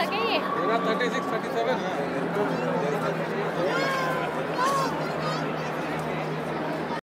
लगे ये। मेरा थर्टी सिक्स थर्टी सेवन है